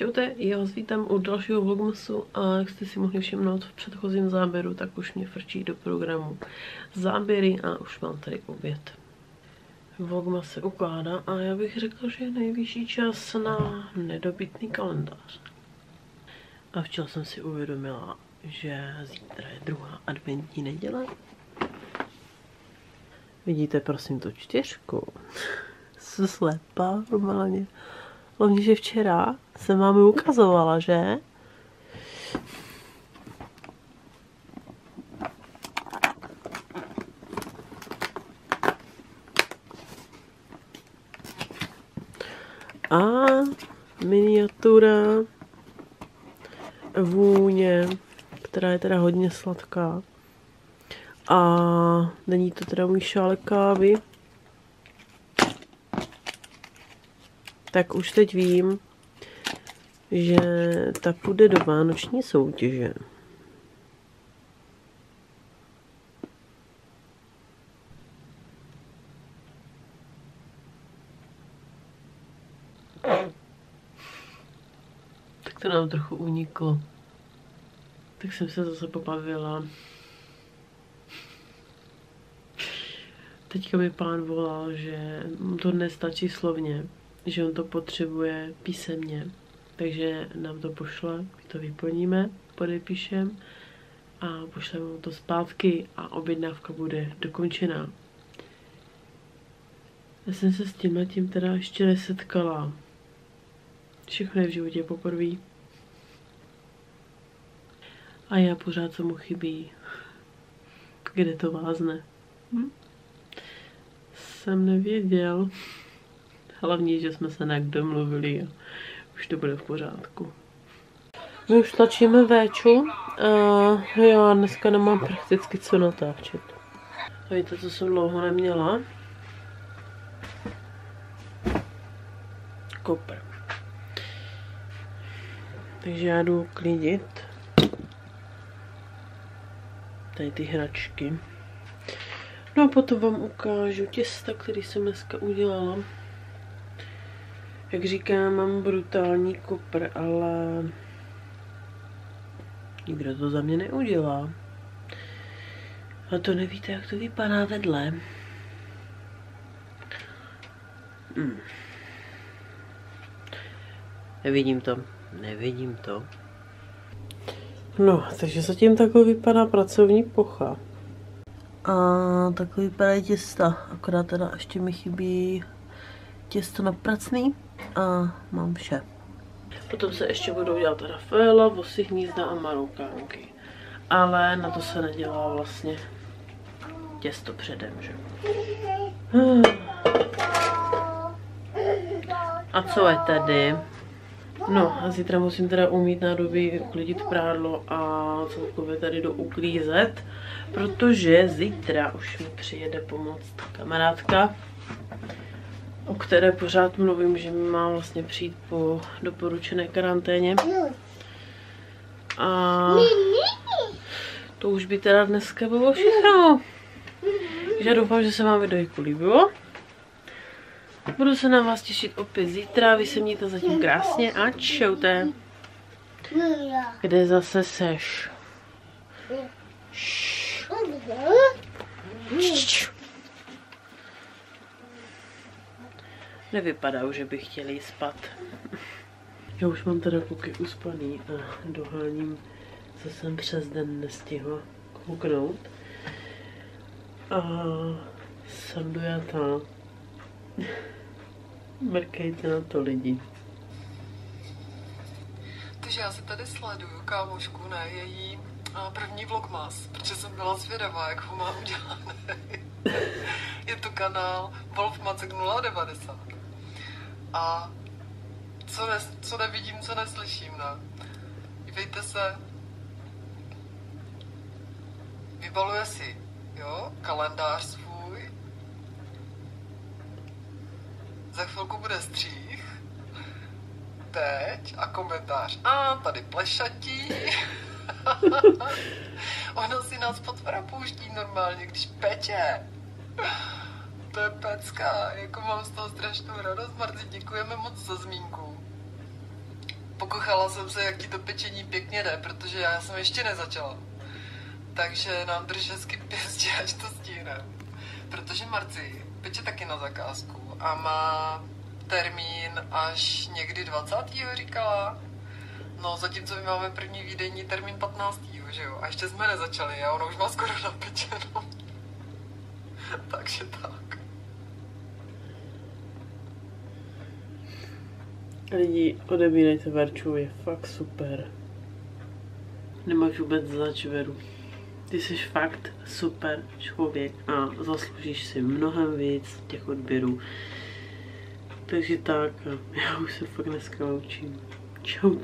Čaute, já vás vítám u dalšího vlogmasu a jak jste si mohli všimnout v předchozím záběru, tak už mě frčí do programu záběry a už mám tady oběd. Vlogmas se ukládá a já bych řekl, že je nejvyšší čas na nedobytný kalendář. A včera jsem si uvědomila, že zítra je druhá adventní neděle. Vidíte prosím tu čtyřku? Slepá normálně. Hlavně, že včera jsem vám ukazovala, že? A miniatura vůně, která je teda hodně sladká. A není to teda můj šálek kávy. Tak už teď vím, že ta půjde do vánoční soutěže. Tak to nám trochu uniklo. Tak jsem se zase pobavila. Teďka mi pán volal, že to nestačí slovně, že on to potřebuje písemně. Takže nám to pošle, my to vyplníme, podepíšem a pošleme mu to zpátky a objednávka bude dokončená. Já jsem se s tím tím teda ještě nesetkala. Všechno je v životě poprvé. A já pořád se mu chybí. Kde to vázne? Hm? Jsem nevěděl. Hlavně, že jsme se nějak domluvili a už to bude v pořádku. My už tlačíme véču a já dneska nemám prakticky co natáčet. A víte, co jsem dlouho neměla? Kopr. Takže já jdu klidit tady ty hračky. No a potom vám ukážu těsta, který jsem dneska udělala. Jak říkám, mám brutální kopr, ale nikdo to za mě neudělá. A to nevíte, jak to vypadá vedle. Hmm. Nevidím to. Nevidím to. No, takže zatím takhle vypadá pracovní pocha. A takhle vypadá těsta, akorát teda ještě mi chybí těsto na pracný a mám vše. Potom se ještě budou dělat Rafaela, vosy hnízda a maroukánky. Ale na to se nedělá vlastně těsto předem, že? A co je tedy? No a zítra musím teda umít nádobí, uklidit prádlo a celkově tady do uklízet, protože zítra už mi přijede pomoct kamarádka o které pořád mluvím, že mi má vlastně přijít po doporučené karanténě. A to už by teda dneska bylo všechno. Takže doufám, že se vám video líbilo. Budu se na vás těšit opět zítra, vy se mějte zatím krásně a čaute. Kde zase seš? Shh. Nevypadá, že by chtěli spát. Já už mám teda kluky uspaný a doháním, co jsem přes den nestihla kouknout. A jsem dojatá. Mrkejte na to lidi. Takže já si tady sleduju kámošku na její první vlogmas, protože jsem byla zvědavá, jak ho má udělaný. Je to kanál Wolf Macek 090 a co, ne, co nevidím, co neslyším, ne? Dívejte se, vybaluje si, jo, kalendář svůj, za chvilku bude střih, teď a komentář, a tady plešatí, ono si nás pod pouští normálně, když peče to je pecka, jako mám z toho strašnou radost. Marci, děkujeme moc za zmínku. Pokochala jsem se, jak ti to pečení pěkně jde, protože já jsem ještě nezačala. Takže nám drž hezky pěstě, až to stihne. Protože Marci peče taky na zakázku a má termín až někdy 20. říkala. No, zatímco my máme první výdejní termín 15. že jo? A ještě jsme nezačali a ono už má skoro napečeno. Takže tak. Lidi, odebírejte Verču, je fakt super. Nemáš vůbec zač, Veru. Ty jsi fakt super člověk a zasloužíš si mnohem víc těch odběrů. Takže tak, já už se fakt dneska učím. Čau.